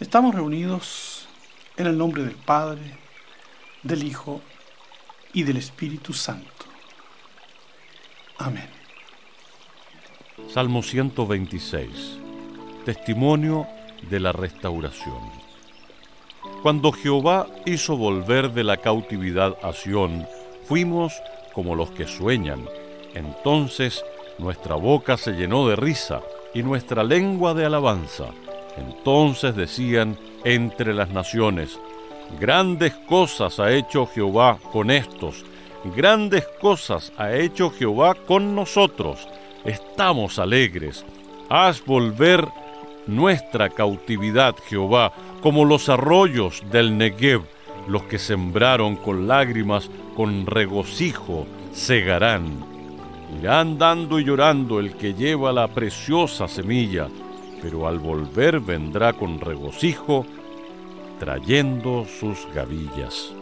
Estamos reunidos en el nombre del Padre, del Hijo y del Espíritu Santo. Amén. Salmo 126. Testimonio de la restauración. Cuando Jehová hizo volver de la cautividad a Sión, fuimos como los que sueñan. Entonces nuestra boca se llenó de risa y nuestra lengua de alabanza. Entonces decían entre las naciones, grandes cosas ha hecho Jehová con estos, grandes cosas ha hecho Jehová con nosotros. Estamos alegres. Haz volver nuestra cautividad, Jehová, como los arroyos del Negev, los que sembraron con lágrimas, con regocijo, segarán. Irá andando y llorando el que lleva la preciosa semilla, pero al volver vendrá con regocijo, trayendo sus gavillas.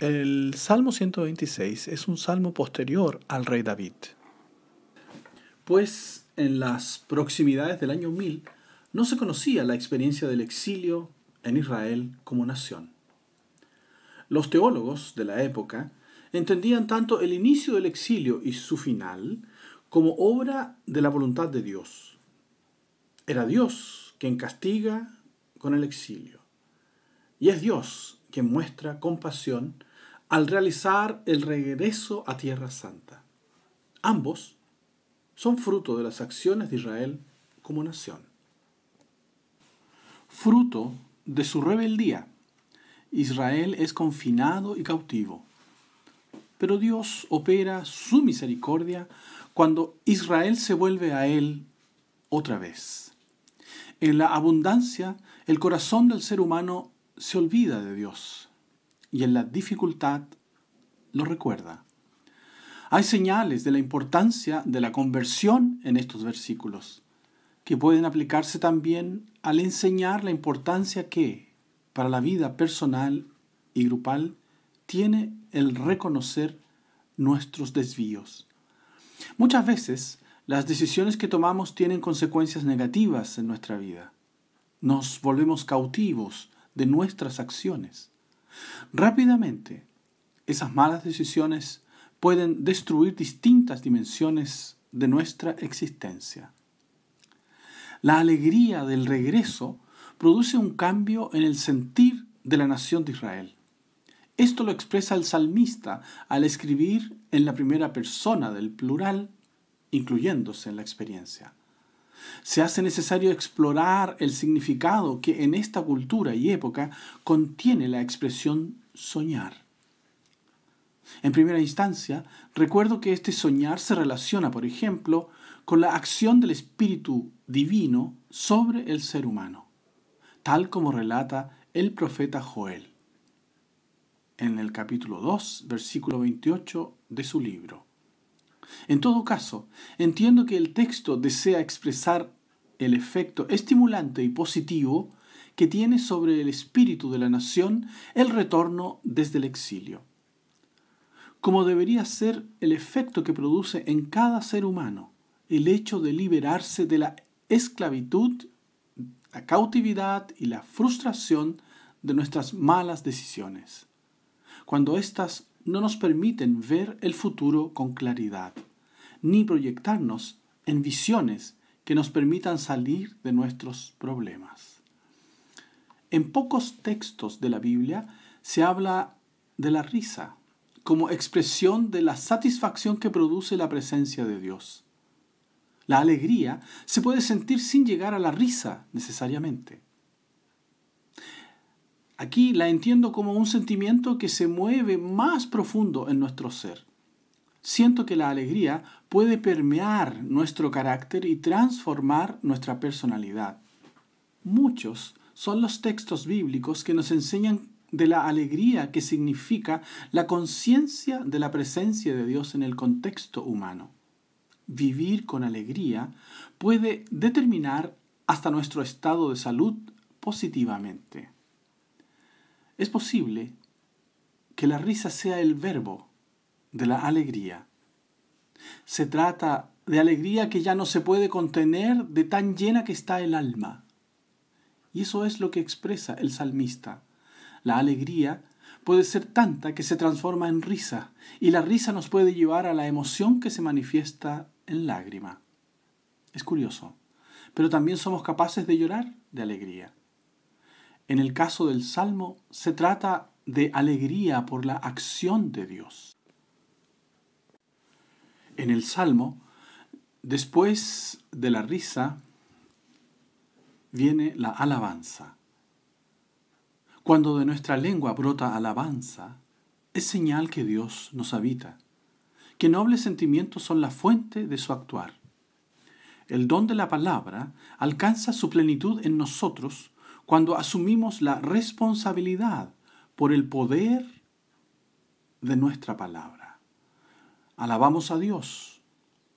El Salmo 126 es un salmo posterior al rey David. Pues en las proximidades del año 1000 no se conocía la experiencia del exilio en Israel como nación. Los teólogos de la época entendían tanto el inicio del exilio y su final como obra de la voluntad de Dios. Era Dios quien castiga con el exilio. Y es Dios quien muestra compasión al realizar el regreso a Tierra Santa. Ambos son fruto de las acciones de Israel como nación. Fruto de su rebeldía, Israel es confinado y cautivo. Pero Dios opera su misericordia cuando Israel se vuelve a Él otra vez. En la abundancia, el corazón del ser humano se olvida de Dios y en la dificultad lo recuerda. Hay señales de la importancia de la conversión en estos versículos, que pueden aplicarse también al enseñar la importancia que, para la vida personal y grupal, tiene el reconocer nuestros desvíos. Muchas veces las decisiones que tomamos tienen consecuencias negativas en nuestra vida. Nos volvemos cautivos de nuestras acciones. Rápidamente, esas malas decisiones pueden destruir distintas dimensiones de nuestra existencia. La alegría del regreso produce un cambio en el sentir de la nación de Israel. Esto lo expresa el salmista al escribir en la primera persona del plural, incluyéndose en la experiencia. Se hace necesario explorar el significado que en esta cultura y época contiene la expresión soñar. En primera instancia, recuerdo que este soñar se relaciona, por ejemplo, con la acción del Espíritu Divino sobre el ser humano, tal como relata el profeta Joel en el capítulo 2, versículo 28 de su libro. En todo caso, entiendo que el texto desea expresar el efecto estimulante y positivo que tiene sobre el espíritu de la nación el retorno desde el exilio, como debería ser el efecto que produce en cada ser humano el hecho de liberarse de la esclavitud, la cautividad y la frustración de nuestras malas decisiones cuando éstas no nos permiten ver el futuro con claridad, ni proyectarnos en visiones que nos permitan salir de nuestros problemas. En pocos textos de la Biblia se habla de la risa como expresión de la satisfacción que produce la presencia de Dios. La alegría se puede sentir sin llegar a la risa necesariamente. Aquí la entiendo como un sentimiento que se mueve más profundo en nuestro ser. Siento que la alegría puede permear nuestro carácter y transformar nuestra personalidad. Muchos son los textos bíblicos que nos enseñan de la alegría que significa la conciencia de la presencia de Dios en el contexto humano. Vivir con alegría puede determinar hasta nuestro estado de salud positivamente. Es posible que la risa sea el verbo de la alegría. Se trata de alegría que ya no se puede contener de tan llena que está el alma. Y eso es lo que expresa el salmista. La alegría puede ser tanta que se transforma en risa, y la risa nos puede llevar a la emoción que se manifiesta en lágrima. Es curioso, pero también somos capaces de llorar de alegría. En el caso del Salmo se trata de alegría por la acción de Dios. En el Salmo, después de la risa, viene la alabanza. Cuando de nuestra lengua brota alabanza, es señal que Dios nos habita, que nobles sentimientos son la fuente de su actuar. El don de la palabra alcanza su plenitud en nosotros cuando asumimos la responsabilidad por el poder de nuestra palabra. Alabamos a Dios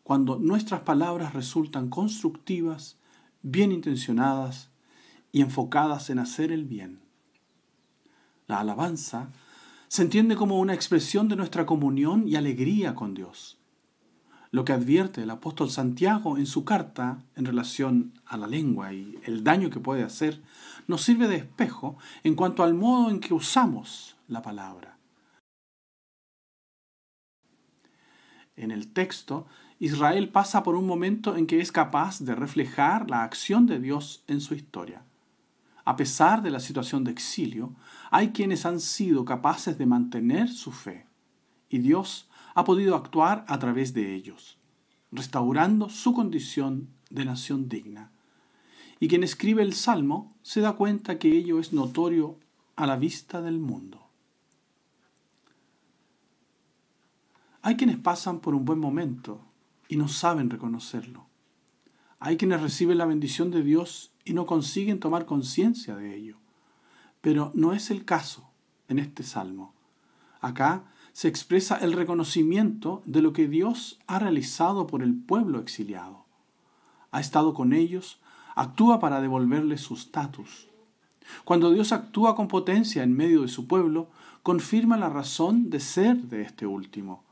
cuando nuestras palabras resultan constructivas, bien intencionadas y enfocadas en hacer el bien. La alabanza se entiende como una expresión de nuestra comunión y alegría con Dios. Lo que advierte el apóstol Santiago en su carta en relación a la lengua y el daño que puede hacer, nos sirve de espejo en cuanto al modo en que usamos la palabra. En el texto, Israel pasa por un momento en que es capaz de reflejar la acción de Dios en su historia. A pesar de la situación de exilio, hay quienes han sido capaces de mantener su fe y Dios ha podido actuar a través de ellos, restaurando su condición de nación digna. Y quien escribe el Salmo se da cuenta que ello es notorio a la vista del mundo. Hay quienes pasan por un buen momento y no saben reconocerlo. Hay quienes reciben la bendición de Dios y no consiguen tomar conciencia de ello. Pero no es el caso en este salmo. Acá se expresa el reconocimiento de lo que Dios ha realizado por el pueblo exiliado. Ha estado con ellos, actúa para devolverles su estatus. Cuando Dios actúa con potencia en medio de su pueblo, confirma la razón de ser de este último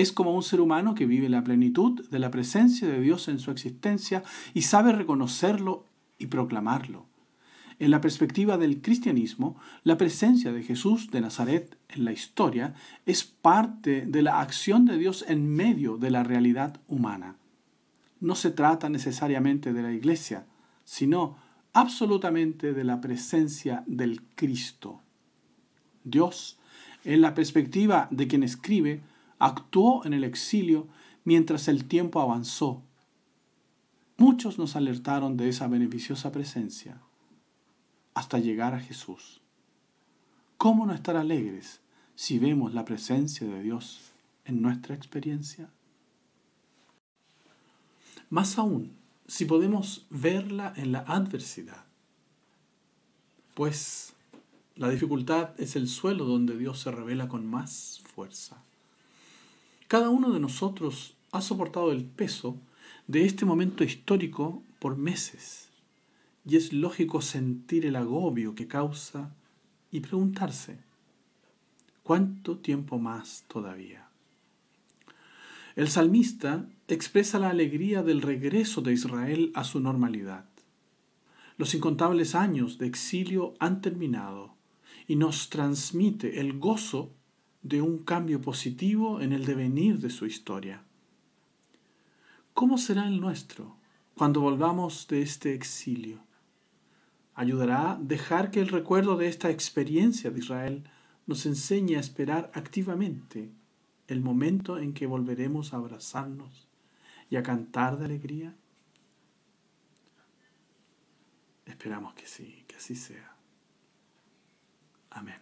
es como un ser humano que vive la plenitud de la presencia de Dios en su existencia y sabe reconocerlo y proclamarlo. En la perspectiva del cristianismo, la presencia de Jesús de Nazaret en la historia es parte de la acción de Dios en medio de la realidad humana. No se trata necesariamente de la iglesia, sino absolutamente de la presencia del Cristo. Dios, en la perspectiva de quien escribe, actuó en el exilio mientras el tiempo avanzó. Muchos nos alertaron de esa beneficiosa presencia hasta llegar a Jesús. ¿Cómo no estar alegres si vemos la presencia de Dios en nuestra experiencia? Más aún, si podemos verla en la adversidad, pues la dificultad es el suelo donde Dios se revela con más fuerza. Cada uno de nosotros ha soportado el peso de este momento histórico por meses y es lógico sentir el agobio que causa y preguntarse, ¿cuánto tiempo más todavía? El salmista expresa la alegría del regreso de Israel a su normalidad. Los incontables años de exilio han terminado y nos transmite el gozo de un cambio positivo en el devenir de su historia. ¿Cómo será el nuestro cuando volvamos de este exilio? ¿Ayudará dejar que el recuerdo de esta experiencia de Israel nos enseñe a esperar activamente el momento en que volveremos a abrazarnos y a cantar de alegría? Esperamos que sí, que así sea. Amén.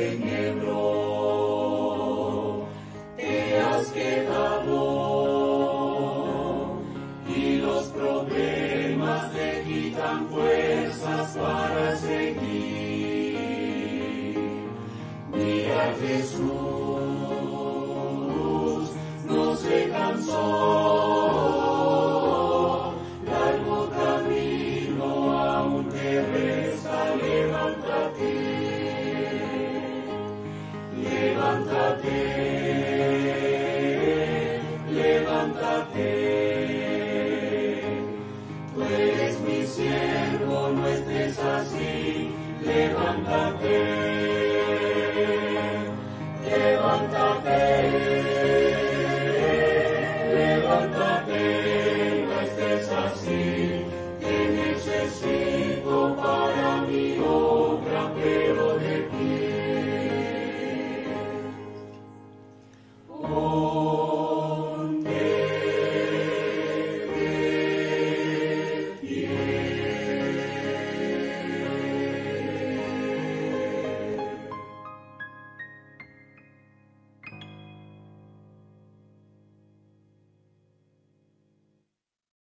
Enebro te has quedado y los problemas te quitan fuerzas para seguir. Mira Jesús, no se cansó